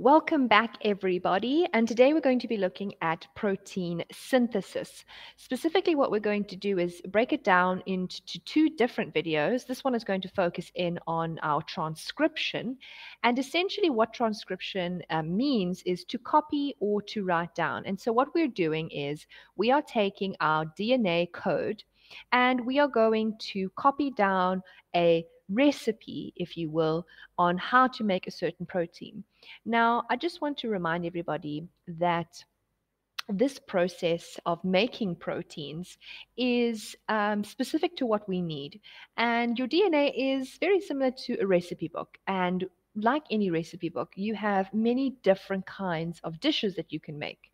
Welcome back, everybody. And today we're going to be looking at protein synthesis. Specifically, what we're going to do is break it down into two different videos. This one is going to focus in on our transcription. And essentially, what transcription uh, means is to copy or to write down. And so, what we're doing is we are taking our DNA code and we are going to copy down a recipe, if you will, on how to make a certain protein. Now, I just want to remind everybody that this process of making proteins is um, specific to what we need. And your DNA is very similar to a recipe book. And like any recipe book, you have many different kinds of dishes that you can make.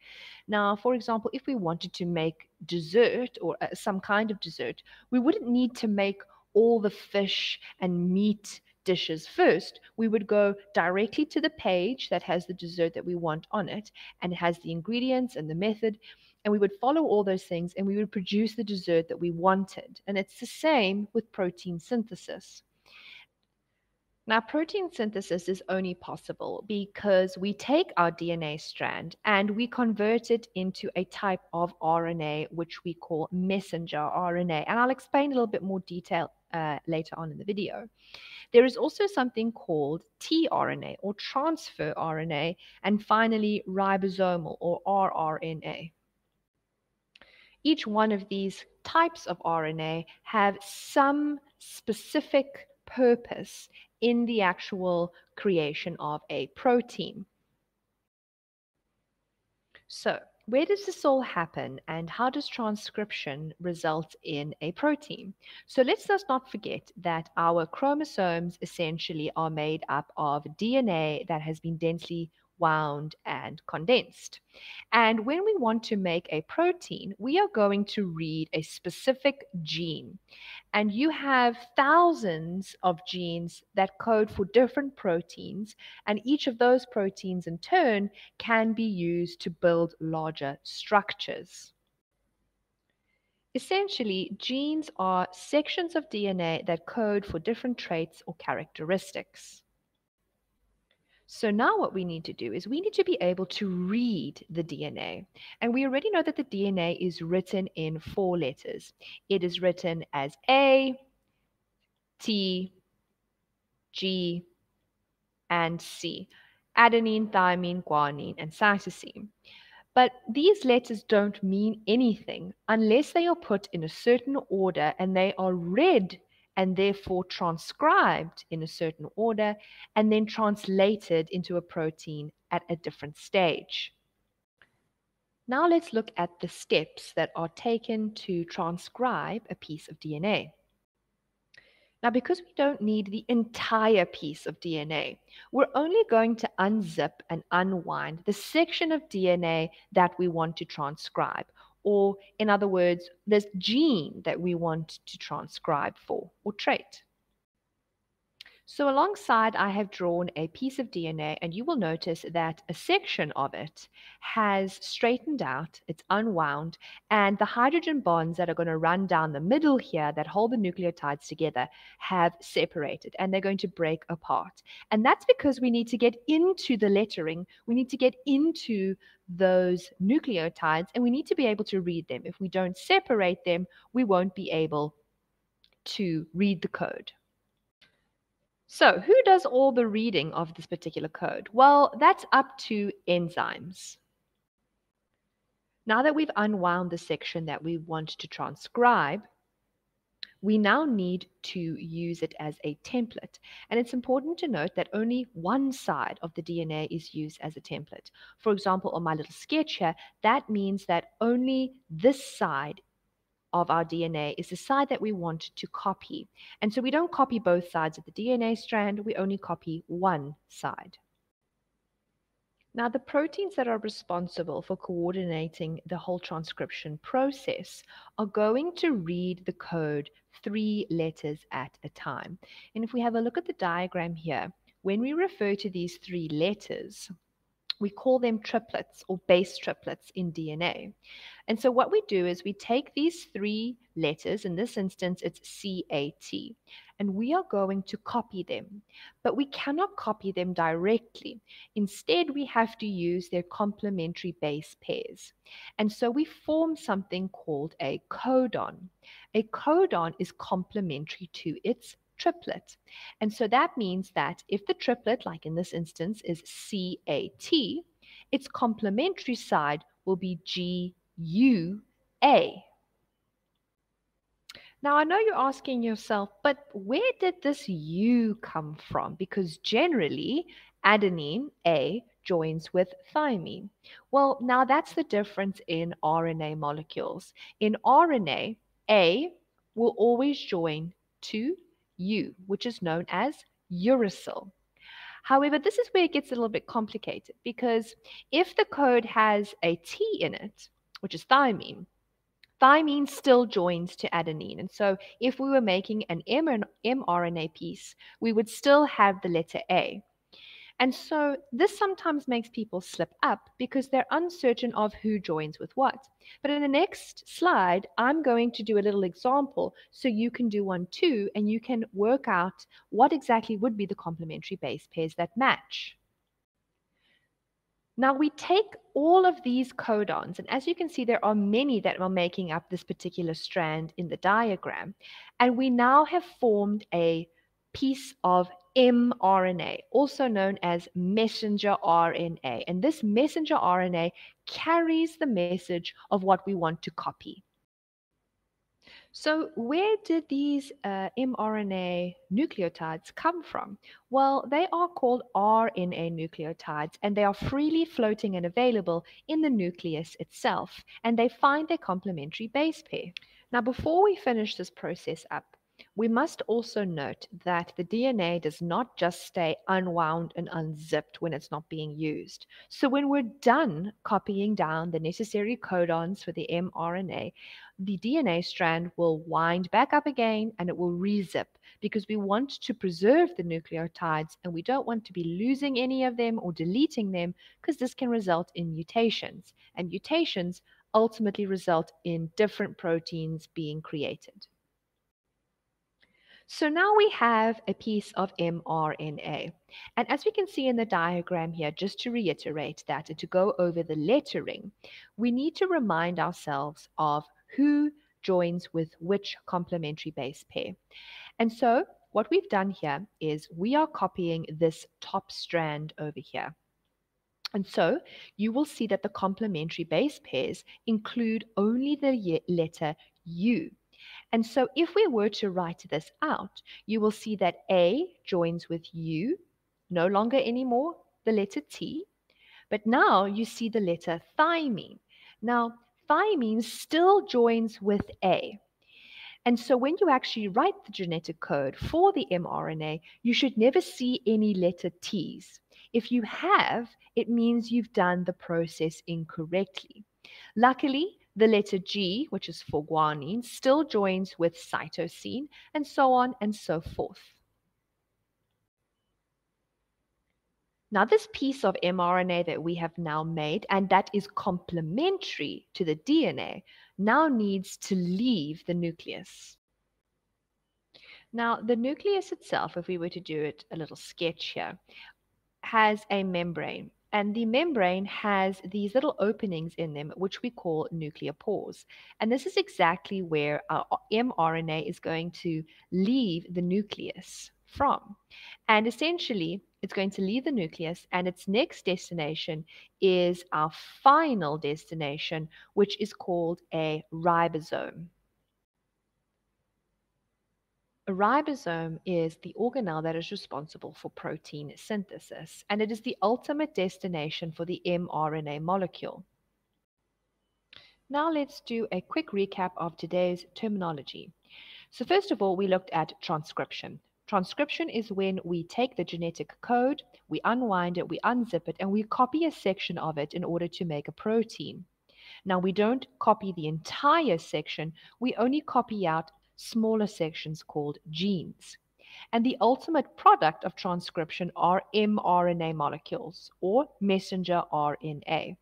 Now, for example, if we wanted to make dessert or uh, some kind of dessert, we wouldn't need to make all the fish and meat dishes first, we would go directly to the page that has the dessert that we want on it and it has the ingredients and the method. And we would follow all those things and we would produce the dessert that we wanted. And it's the same with protein synthesis. Now, protein synthesis is only possible because we take our DNA strand and we convert it into a type of RNA, which we call messenger RNA. And I'll explain a little bit more detail uh, later on in the video. There is also something called tRNA or transfer RNA, and finally ribosomal or rRNA. Each one of these types of RNA have some specific purpose in the actual creation of a protein. So, where does this all happen and how does transcription result in a protein? So let's just not forget that our chromosomes essentially are made up of DNA that has been densely wound and condensed. And when we want to make a protein, we are going to read a specific gene. And you have thousands of genes that code for different proteins, and each of those proteins in turn can be used to build larger structures. Essentially, genes are sections of DNA that code for different traits or characteristics. So now what we need to do is we need to be able to read the DNA. And we already know that the DNA is written in four letters. It is written as A, T, G, and C. Adenine, thymine, guanine, and cytosine. But these letters don't mean anything unless they are put in a certain order and they are read and therefore transcribed in a certain order and then translated into a protein at a different stage. Now let's look at the steps that are taken to transcribe a piece of DNA. Now, because we don't need the entire piece of DNA, we're only going to unzip and unwind the section of DNA that we want to transcribe, or in other words, this gene that we want to transcribe for or trait. So alongside, I have drawn a piece of DNA, and you will notice that a section of it has straightened out, it's unwound, and the hydrogen bonds that are going to run down the middle here that hold the nucleotides together have separated, and they're going to break apart. And that's because we need to get into the lettering, we need to get into those nucleotides, and we need to be able to read them. If we don't separate them, we won't be able to read the code. So, who does all the reading of this particular code? Well, that's up to enzymes. Now that we've unwound the section that we want to transcribe, we now need to use it as a template. And it's important to note that only one side of the DNA is used as a template. For example, on my little sketch here, that means that only this side of our DNA is the side that we want to copy. And so we don't copy both sides of the DNA strand, we only copy one side. Now, the proteins that are responsible for coordinating the whole transcription process are going to read the code three letters at a time. And if we have a look at the diagram here, when we refer to these three letters, we call them triplets or base triplets in DNA. And so what we do is we take these three letters, in this instance it's CAT, and we are going to copy them. But we cannot copy them directly. Instead, we have to use their complementary base pairs. And so we form something called a codon. A codon is complementary to its triplet. And so that means that if the triplet, like in this instance, is CAT, its complementary side will be GUA. Now, I know you're asking yourself, but where did this U come from? Because generally, adenine, A, joins with thymine. Well, now that's the difference in RNA molecules. In RNA, A will always join to U, which is known as uracil. However, this is where it gets a little bit complicated because if the code has a T in it, which is thymine, thymine still joins to adenine. And so if we were making an mRNA piece, we would still have the letter A. And so this sometimes makes people slip up because they're uncertain of who joins with what. But in the next slide, I'm going to do a little example so you can do one too, and you can work out what exactly would be the complementary base pairs that match. Now we take all of these codons, and as you can see, there are many that are making up this particular strand in the diagram, and we now have formed a piece of mRNA, also known as messenger RNA. And this messenger RNA carries the message of what we want to copy. So, where did these uh, mRNA nucleotides come from? Well, they are called RNA nucleotides and they are freely floating and available in the nucleus itself, and they find their complementary base pair. Now, before we finish this process up, we must also note that the DNA does not just stay unwound and unzipped when it's not being used. So when we're done copying down the necessary codons for the mRNA, the DNA strand will wind back up again and it will rezip because we want to preserve the nucleotides and we don't want to be losing any of them or deleting them because this can result in mutations. And mutations ultimately result in different proteins being created. So now we have a piece of mRNA. And as we can see in the diagram here, just to reiterate that and to go over the lettering, we need to remind ourselves of who joins with which complementary base pair. And so what we've done here is we are copying this top strand over here. And so you will see that the complementary base pairs include only the letter U. And so if we were to write this out, you will see that A joins with U, no longer anymore the letter T, but now you see the letter thymine. Now, thymine still joins with A. And so when you actually write the genetic code for the mRNA, you should never see any letter T's. If you have, it means you've done the process incorrectly. Luckily, the letter G, which is for guanine, still joins with cytosine, and so on and so forth. Now, this piece of mRNA that we have now made, and that is complementary to the DNA, now needs to leave the nucleus. Now, the nucleus itself, if we were to do it a little sketch here, has a membrane. And the membrane has these little openings in them, which we call nuclear pores. And this is exactly where our uh, mRNA is going to leave the nucleus from. And essentially, it's going to leave the nucleus, and its next destination is our final destination, which is called a ribosome. A ribosome is the organelle that is responsible for protein synthesis, and it is the ultimate destination for the mRNA molecule. Now let's do a quick recap of today's terminology. So first of all, we looked at transcription. Transcription is when we take the genetic code, we unwind it, we unzip it, and we copy a section of it in order to make a protein. Now, we don't copy the entire section, we only copy out smaller sections called genes. And the ultimate product of transcription are mRNA molecules or messenger RNA.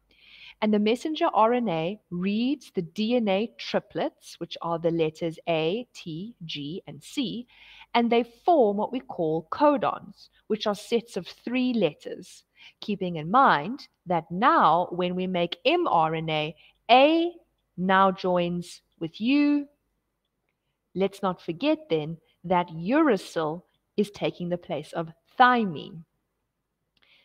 And the messenger RNA reads the DNA triplets, which are the letters A, T, G, and C, and they form what we call codons, which are sets of three letters. Keeping in mind that now, when we make mRNA, A now joins with U. Let's not forget then that uracil is taking the place of thymine.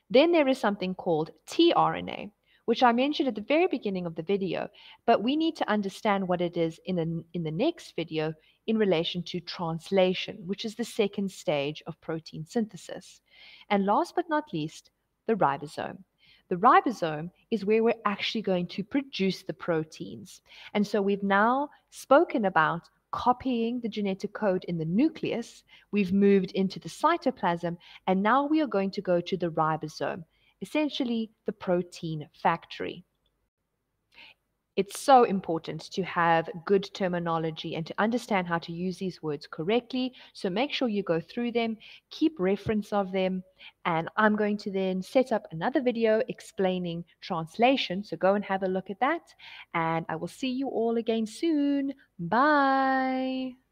Then there is something called tRNA, which I mentioned at the very beginning of the video, but we need to understand what it is in, a, in the next video in relation to translation, which is the second stage of protein synthesis. And last but not least, the ribosome. The ribosome is where we're actually going to produce the proteins. And so we've now spoken about copying the genetic code in the nucleus. We've moved into the cytoplasm, and now we are going to go to the ribosome essentially the protein factory. It's so important to have good terminology and to understand how to use these words correctly. So make sure you go through them, keep reference of them, and I'm going to then set up another video explaining translation. So go and have a look at that, and I will see you all again soon. Bye.